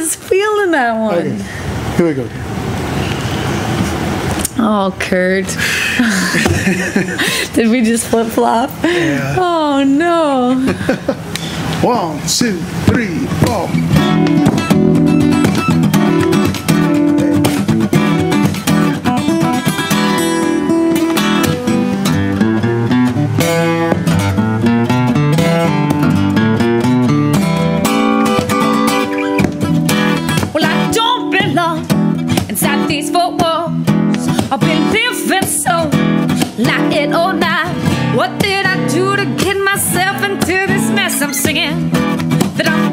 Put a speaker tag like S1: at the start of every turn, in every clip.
S1: was feeling that one.
S2: Okay. Here we go.
S1: Oh, Kurt. Did we just flip flop?
S2: Yeah.
S1: Oh, no.
S2: one, two, three, four.
S1: inside these four walls. I've been living so like it or not. What did I do to get myself into this mess? I'm singing that I'm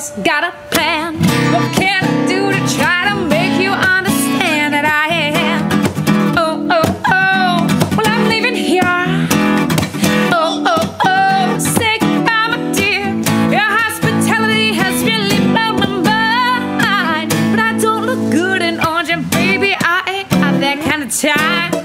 S1: always got a plan. What can I do to try to make you understand that I am? Oh, oh, oh, well, I'm leaving here. Oh, oh, oh, say goodbye, my dear. Your hospitality has really blown my mind. But I don't look good in orange, and baby, I ain't got that kind of time.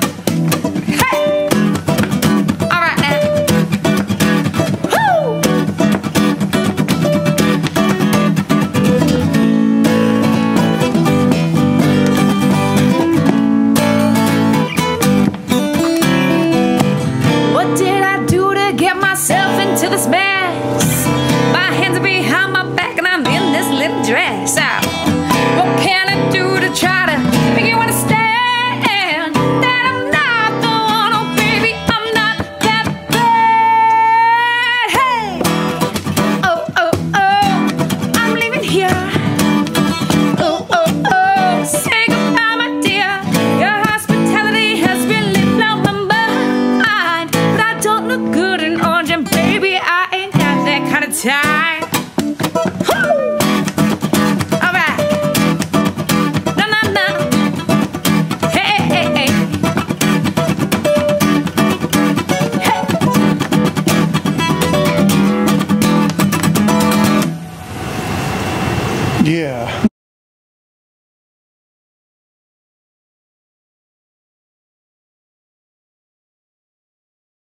S2: Yeah.